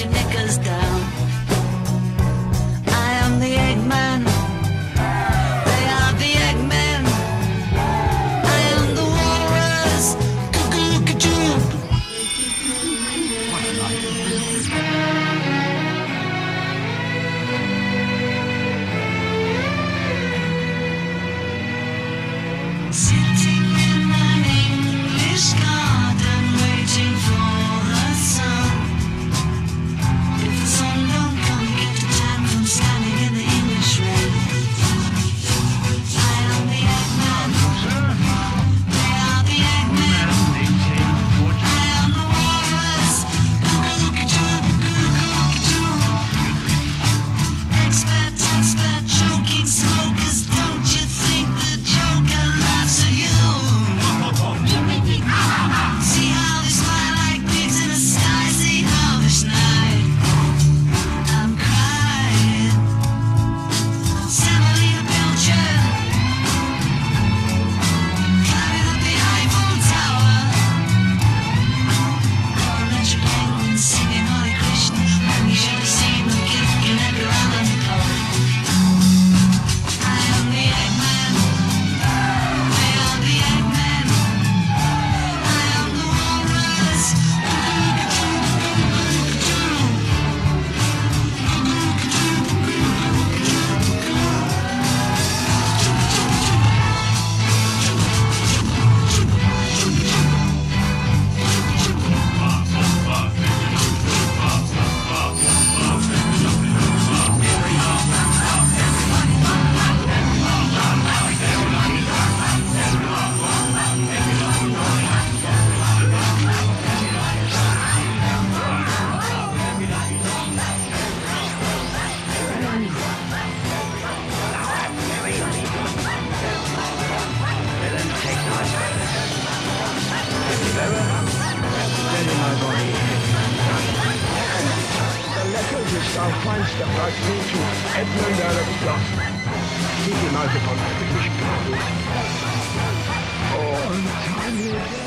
your knickers down. I am the Eggman. They are the Eggmen. I am the Walrus. Scientists are finds the right way to ethnodynamic growth. Keep your eyes upon the condition. Oh, the time